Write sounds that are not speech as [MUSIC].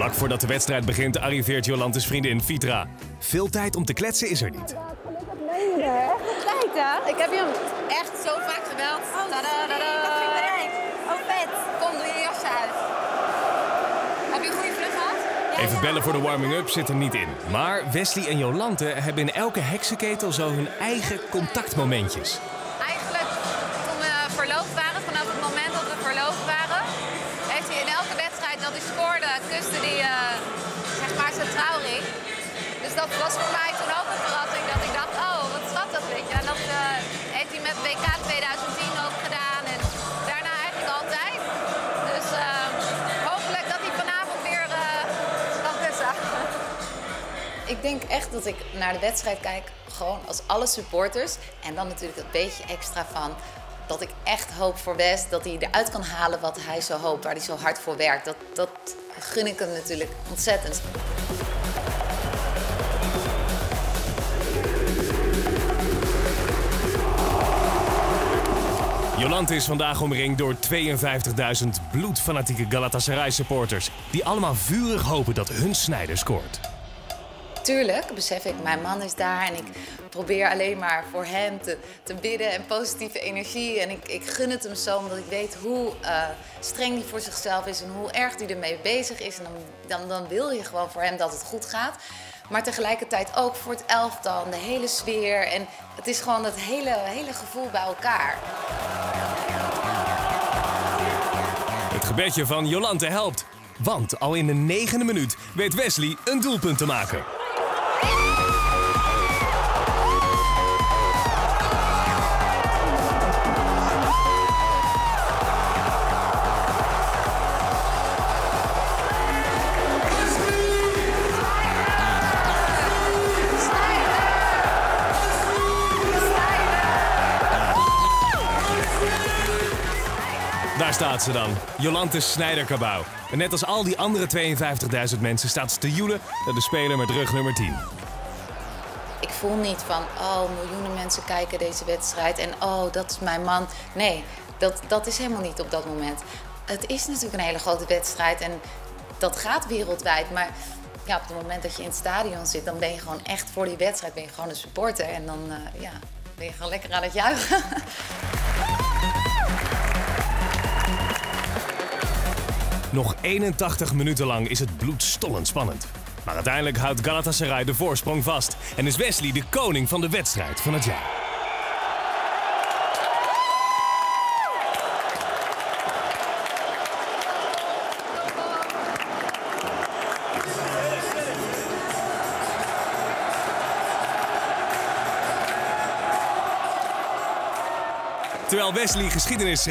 Vlak voordat de wedstrijd begint arriveert Jolantes vriendin Vitra. Veel tijd om te kletsen is er niet. Tijd, hè? Ik heb je hem echt zo vaak gebeld. Tada, tada. Oh, vet. Kom, doe je jas uit. Heb je een goede vlucht gehad? Even bellen voor de warming-up zit er niet in. Maar Wesley en Jolante hebben in elke heksenketel zo hun eigen contactmomentjes. Eigenlijk, toen we verloofd waren, vanaf het moment dat we verloofd waren, heeft hij in elke wedstrijd dat hij scoorde, kuste hij dat was voor mij toen ook een verrassing. Dat ik dacht, oh, wat schattig, weet je. En dat eh, heeft hij met WK 2010 ook gedaan. En daarna eigenlijk altijd. Dus eh, hopelijk dat hij vanavond weer eh, kan kussen. [LAUGHS] Ik denk echt dat ik naar de wedstrijd kijk, gewoon als alle supporters. En dan natuurlijk dat beetje extra van dat ik echt hoop voor West dat hij eruit kan halen wat hij zo hoopt, waar hij zo hard voor werkt. Dat, dat gun ik hem natuurlijk ontzettend. Jolante is vandaag omringd door 52.000 bloedfanatieke Galatasaray-supporters... die allemaal vurig hopen dat hun snijder scoort. Tuurlijk besef ik, mijn man is daar en ik probeer alleen maar voor hem te, te bidden en positieve energie. En ik, ik gun het hem zo, omdat ik weet hoe eh, streng hij voor zichzelf is en hoe erg hij ermee bezig is. En dan, dan, dan wil je gewoon voor hem dat het goed gaat. Maar tegelijkertijd ook voor het elftal, de hele sfeer. En het is gewoon dat hele, hele gevoel bij elkaar. Het gebedje van Jolante helpt. Want al in de negende minuut weet Wesley een doelpunt te maken. Daar staat ze dan, Jolante Snijder-Cabau. En net als al die andere 52.000 mensen staat ze te joelen naar de speler met rug nummer 10. Ik voel niet van, oh, miljoenen mensen kijken deze wedstrijd en oh, dat is mijn man. Nee, dat, dat is helemaal niet op dat moment. Het is natuurlijk een hele grote wedstrijd en dat gaat wereldwijd. Maar ja, op het moment dat je in het stadion zit, dan ben je gewoon echt voor die wedstrijd ben je gewoon een supporter. En dan eh, ja, ben je gewoon lekker aan het juichen. [LAUGHS] Nog 81 minuten lang is het bloedstollend spannend. Maar uiteindelijk houdt Galatasaray de voorsprong vast en is Wesley de koning van de wedstrijd van het jaar. Terwijl Wesley geschiedenis schrijft.